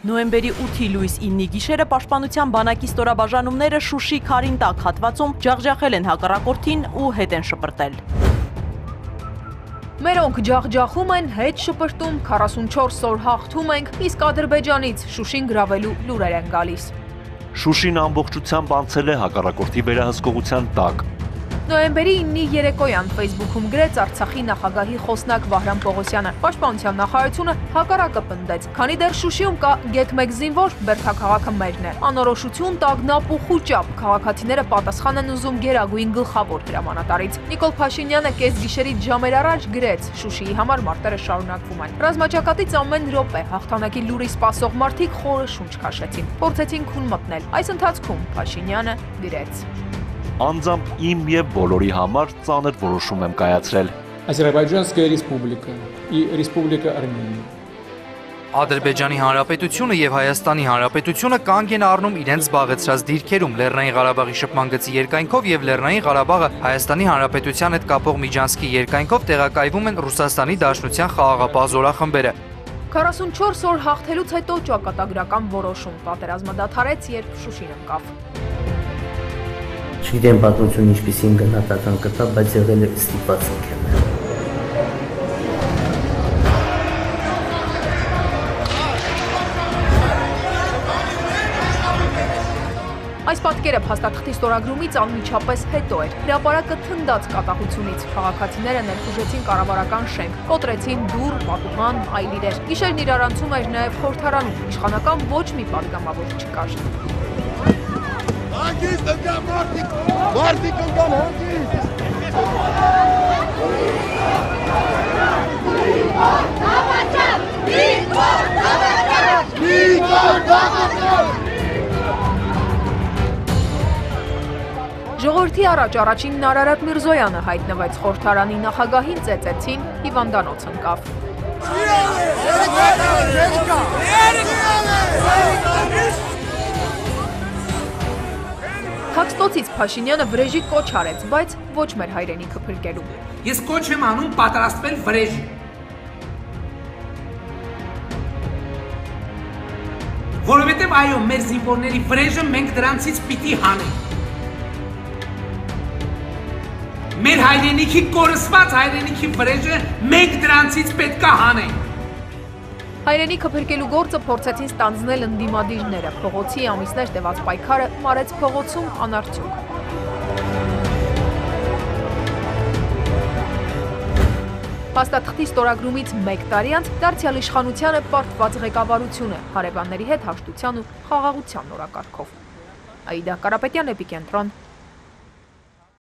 Նոյեմբերի 8-ի լույս 9-ի գիշերը Պաշտպանության բանակի ստորաբաժանումները Շուշի Քարինտակ հատվածում ջախջախել են հակառակորդին ու հետ են շպրտել։ Մերոնք ջախջախում են, հետ շպրտում, 44 օր հաղթում ենք, իսկ Ադրբեջանից Շուշին գրավելու լուրեր են գալիս։ Շուշին ամբողջությամբ անցել է հակառակորդի վերահսկողության տակ։ Նոյեմբերի 9-ի երեկոյան Facebook-ում գրեց Արցախի նախագահի խոսնակ Վահրամ Պողոսյանը։ Պաշտպանության նախարարությունը հակառակը պնդեց, քանի դեռ Շուշիում կա գետ մեկ զինվոր, Բերթաքաղաքը մերն է։ Անորոշություն, տագնապ ու խուճապ քաղաքացիները պատասխան են ուզում Գերագույն գլխավոր հրամանատարից։ Նիկոլ Փաշինյանը կես գիշերից ժամեր առաջ գրեց. Շուշիի համար մարտերը շարունակվում են։ Ռազմաճակատից ամեն րոպե հաղթանակի լուրի սպասող մարդիկ խորը շունչ քաշեցին։ Փորձեցին քուն մտնել։ Այս ընթացքում Փաշինյանը գրեց Անձամբ իմ եւ բոլորի համար ծանր որոշում եմ կայացրել։ Азербайджанская республика и Республика Армения Ադրբեջանի Հանրապետությունը եւ Հայաստանի Հանրապետությունը կանգ են առնում իրենց զբաղեցրած դիրքերում Լեռնային Ղարաբաղի շփման գծի երկայնքով եւ Լեռնային Ղարաբաղը Հայաստանի Հանրապետության հետ կապող Միջանցքի երկայնքով տեղակայվում են Ռուսաստանի Դաշնության խաղաղապահ զորախմբերը։ 44 օր հաղթելուց հետո ճակատագրական որոշում պատերազմը դադարեց, երբ Շուշին ընկավ։ Չգիտեմ պատմություն ինչպեսին գնահատական կտա, բայց եղել է ստիպված ընկերներ։ Այս պատկերը փաստաթղթի ստորագրումից անմիջապես հետո էր։ Հրապարակը թնդած կատաղությունից քաղաքացիները ներխուժեցին կառավարական շենք, կոտրեցին դուռ, պատուհան, այլ իրեր։ Գիշերն իրարանցում էր նաև խորհրդարանում, իշխանական ոչ մի պատգամավոր չկար։ Հանգիստ ընկա մարդիկ, մարդիկ ընկան հանգիստ։ Ժողովրդի առաջ առաջինն Արարատ Միրզոյանը հայտնվեց խորհրդարանի նախագահին ծեծեցին, հիվանդանոց ընկավ։ Թաքստոցից Փաշինյանը վրեժի կոչ արեց, բայց ոչ մեր հայրենիքը փրկելու։ Ես կոչ եմ անում պատրաստվել վրեժի։ Որովհետև այո, մեր զինվորների վրեժը մենք դրանցից պիտի հանենք։ Մեր հայրենիքի կորսված հայրենիքի վրեժը մենք դրանցից պետքա հանենք։ Հայրենիքը փրկելու գործը փորձեցին ստանձնել ընդդիմադիրները։ Փողոցի ամիսներ տևած պայքարը մարեց փողոցում անարդյունք։ Փաստաթղթի ստորագրումից 1 տարի անց դարձյալ իշխանությանը պարտված ղեկավարությունը հարևանների հետ հաշտության ու խաղաղության նորակարգով։ Աիդա Կարապետյան, Էպիկենտրոն,